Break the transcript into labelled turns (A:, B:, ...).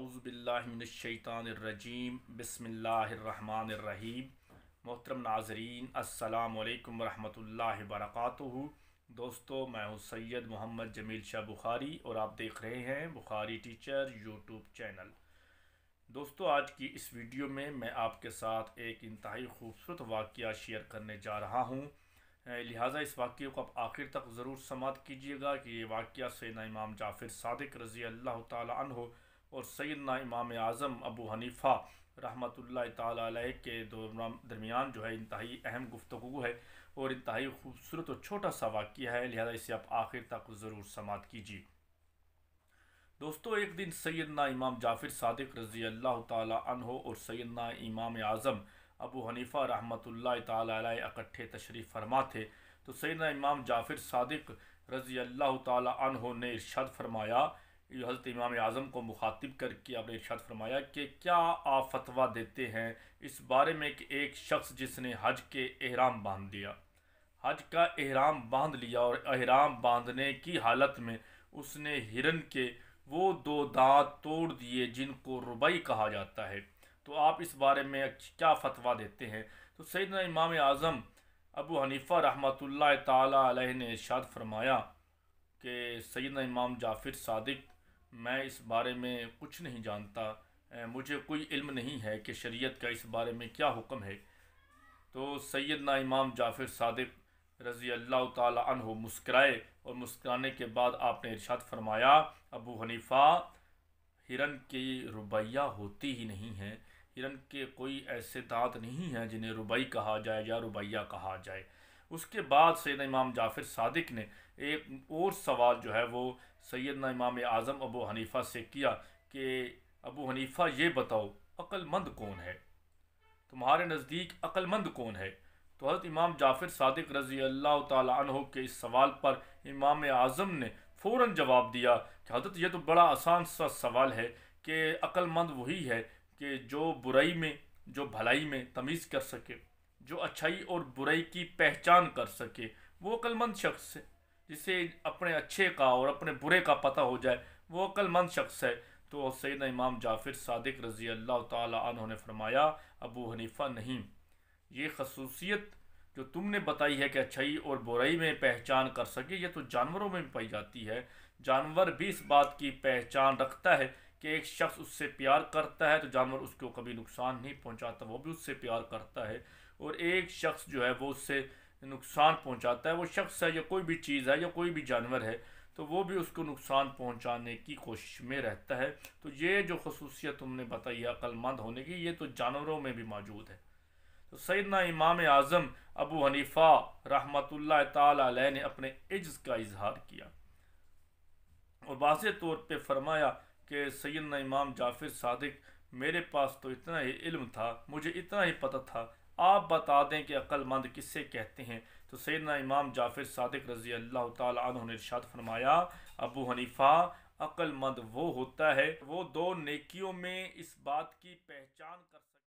A: اعوذ باللہ من الشیطان الرجیم، بسم اللہ الرحمن الرحیم۔ محترم ناظرین، السلام علیکم ورحمۃ اللہ وبرکاتہ۔ دوستو، میں ہوں سید محمد جمیل شاہ بخاری اور آپ دیکھ رہے ہیں بخاری ٹیچر یوٹیوب چینل۔ دوستو، آج کی اس ویڈیو میں میں آپ کے ساتھ ایک انتہائی خوبصورت واقعہ شیئر کرنے جا رہا ہوں۔ لہٰذا اس واقعے کو آپ آخر تک ضرور سماعت کیجیے گا کہ یہ واقعہ سیدنا امام جعفر صادق رضی اللہ تعالی عنہ اور سیدنا امام اعظم ابو حنیفہ رحمۃ اللہ تعالی علیہ کے درمیان جو ہے انتہائی اہم گفتگو ہے اور انتہائی خوبصورت اور چھوٹا سا واقعہ ہے، لہذا اسے آپ آخر تک ضرور سماعت کیجیے۔ دوستو، ایک دن سیدنا امام جعفر صادق رضی اللہ تعالی عنہ اور سیدنا امام اعظم ابو حنیفہ رحمۃ اللہ تعالی علیہ اکٹھے تشریف فرما تھے۔ تو سیدنا امام جعفر صادق رضی اللہ تعالی عنہ نے ارشاد فرمایا حضرت امام اعظم کو مخاطب کر کے آپ نے ارشاد فرمایا کہ کیا آپ فتویٰ دیتے ہیں اس بارے میں کہ ایک شخص جس نے حج کے احرام باندھ دیا حج کا احرام باندھ لیا اور احرام باندھنے کی حالت میں اس نے ہرن کے وہ دو دانت توڑ دیے جن کو ربائی کہا جاتا ہے۔ تو آپ اس بارے میں کیا فتویٰ دیتے ہیں؟ تو سیدنا امام اعظم ابو حنیفہ رحمۃ اللہ تعالیٰ علیہ نے ارشاد فرمایا کہ سیدنا امام جعفر صادق میں اس بارے میں کچھ نہیں جانتا مجھے کوئی علم نہیں ہے کہ شریعت کا اس بارے میں کیا حکم ہے۔ تو سیدنا امام جعفر صادق رضی اللہ تعالیٰ عنہ مسکرائے اور مسکرانے کے بعد آپ نے ارشاد فرمایا، ابو حنیفہ، ہرن کی ربیہ ہوتی ہی نہیں ہے۔ ہرن کے کوئی ایسے دانت نہیں ہیں جنہیں ربائی کہا جائے یا ربیہ کہا جائے۔ اس کے بعد سیدنا امام جعفر صادق نے ایک اور سوال جو ہے وہ سیدنا امام اعظم ابو حنیفہ سے کیا کہ ابو حنیفہ یہ بتاؤ عقل مند کون ہے؟ تمہارے نزدیک عقل مند کون ہے؟ تو حضرت امام جعفر صادق رضی اللہ تعالی عنہ کے اس سوال پر امام اعظم نے فوراً جواب دیا کہ حضرت یہ تو بڑا آسان سا سوال ہے کہ عقل مند وہی ہے کہ جو برائی میں، جو بھلائی میں تمیز کر سکے۔ جو اچھائی اور برائی کی پہچان کر سکے۔ وہ عقل مند شخص ہے، جسے اپنے اچھے کا اور اپنے برے کا پتہ ہو جائے۔ وہ عقل مند شخص ہے۔ تو سیدنا امام جعفر صادق رضی اللہ تعالی عنہ نے فرمایا، ابو حنیفہ نہیں۔ یہ خصوصیت جو تم نے بتائی ہے کہ اچھائی اور برائی میں پہچان کر سکے، یہ تو جانوروں میں بھی پائی جاتی ہے۔ جانور بھی اس بات کی پہچان رکھتا ہے کہ ایک شخص اس سے پیار کرتا ہے تو جانور اس کو کبھی نقصان نہیں پہنچاتا، وہ بھی اس سے پیار کرتا ہے۔ اور ایک شخص جو ہے وہ اس سے نقصان پہنچاتا ہے، وہ شخص ہے یا کوئی بھی چیز ہے یا کوئی بھی جانور ہے، تو وہ بھی اس کو نقصان پہنچانے کی کوشش میں رہتا ہے۔ تو یہ جو خصوصیت تم نے بتائی عقل مند ہونے کی، یہ تو جانوروں میں بھی موجود ہے۔ تو سیدنا امام اعظم ابو حنیفہ رحمۃ اللہ تعالی علیہ نے اپنے عجز کا اظہار کیا اور واضح طور پہ فرمایا کہ سیدنا امام جعفر صادق میرے پاس تو اتنا ہی علم تھا، مجھے اتنا ہی پتہ تھا۔ آپ بتا دیں کہ عقل مند کس سے کہتے ہیں؟ تو سیدنا امام جعفر صادق رضی اللہ تعالی عنہ نے ارشاد فرمایا، ابو حنیفہ عقل مند وہ ہوتا ہے، وہ دو نیکیوں میں اس بات کی پہچان کر